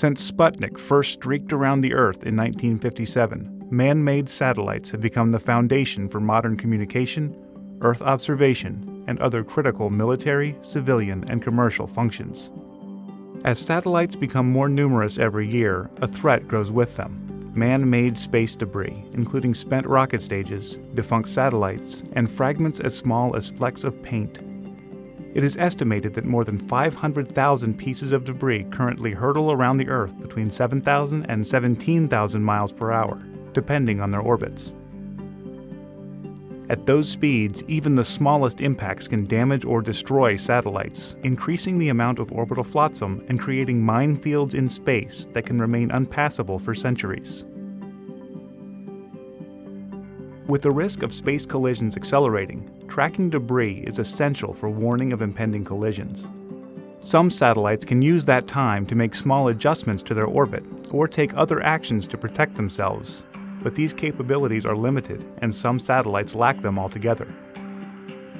Since Sputnik first streaked around the Earth in 1957, man made satellites have become the foundation for modern communication, Earth observation, and other critical military, civilian, and commercial functions. As satellites become more numerous every year, a threat grows with them man made space debris, including spent rocket stages, defunct satellites, and fragments as small as flecks of paint. It is estimated that more than 500,000 pieces of debris currently hurtle around the Earth between 7,000 and 17,000 miles per hour, depending on their orbits. At those speeds, even the smallest impacts can damage or destroy satellites, increasing the amount of orbital flotsam and creating minefields in space that can remain unpassable for centuries. With the risk of space collisions accelerating, tracking debris is essential for warning of impending collisions. Some satellites can use that time to make small adjustments to their orbit or take other actions to protect themselves, but these capabilities are limited and some satellites lack them altogether.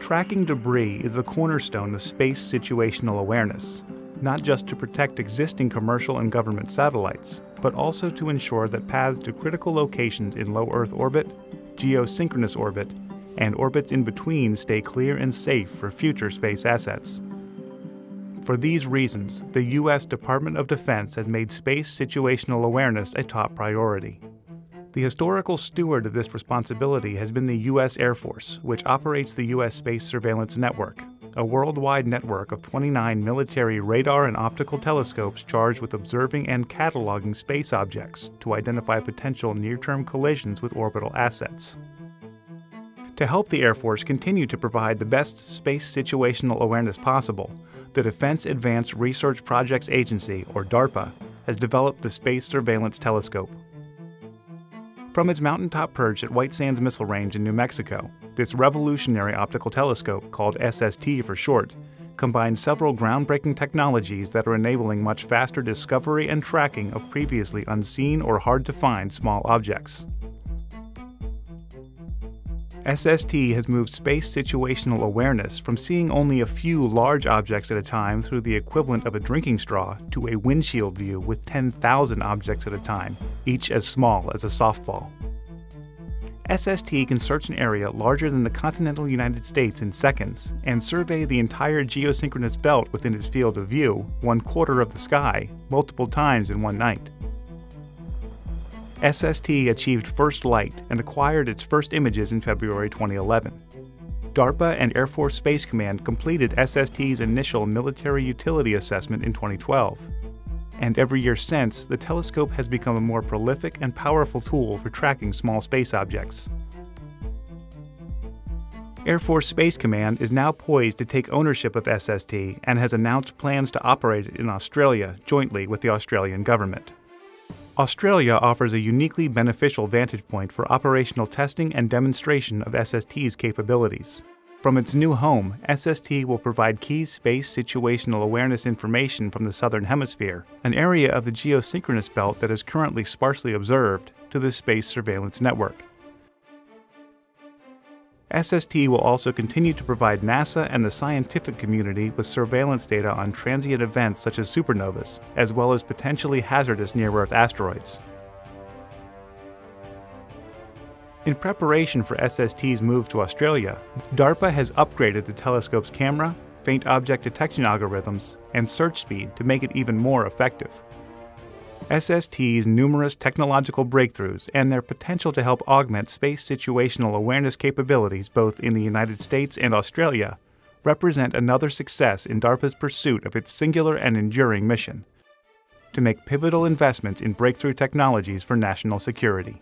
Tracking debris is the cornerstone of space situational awareness, not just to protect existing commercial and government satellites, but also to ensure that paths to critical locations in low Earth orbit, geosynchronous orbit, and orbits in between stay clear and safe for future space assets. For these reasons, the U.S. Department of Defense has made space situational awareness a top priority. The historical steward of this responsibility has been the U.S. Air Force, which operates the U.S. Space Surveillance Network, a worldwide network of 29 military radar and optical telescopes charged with observing and cataloging space objects to identify potential near term collisions with orbital assets. To help the Air Force continue to provide the best space situational awareness possible, the Defense Advanced Research Projects Agency, or DARPA, has developed the Space Surveillance Telescope, from its mountaintop perch at White Sands Missile Range in New Mexico, this revolutionary optical telescope, called SST for short, combines several groundbreaking technologies that are enabling much faster discovery and tracking of previously unseen or hard to find small objects. SST has moved space situational awareness from seeing only a few large objects at a time through the equivalent of a drinking straw to a windshield view with 10,000 objects at a time, each as small as a softball. SST can search an area larger than the continental United States in seconds and survey the entire geosynchronous belt within its field of view, one quarter of the sky, multiple times in one night. SST achieved first light and acquired its first images in February 2011. DARPA and Air Force Space Command completed SST's initial military utility assessment in 2012. And every year since, the telescope has become a more prolific and powerful tool for tracking small space objects. Air Force Space Command is now poised to take ownership of SST and has announced plans to operate it in Australia jointly with the Australian government. Australia offers a uniquely beneficial vantage point for operational testing and demonstration of SST's capabilities. From its new home, SST will provide key space situational awareness information from the Southern Hemisphere, an area of the geosynchronous belt that is currently sparsely observed, to the Space Surveillance Network. SST will also continue to provide NASA and the scientific community with surveillance data on transient events such as supernovas, as well as potentially hazardous near Earth asteroids. In preparation for SST's move to Australia, DARPA has upgraded the telescope's camera, faint object detection algorithms, and search speed to make it even more effective. SST's numerous technological breakthroughs and their potential to help augment space situational awareness capabilities both in the United States and Australia represent another success in DARPA's pursuit of its singular and enduring mission to make pivotal investments in breakthrough technologies for national security.